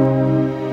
Música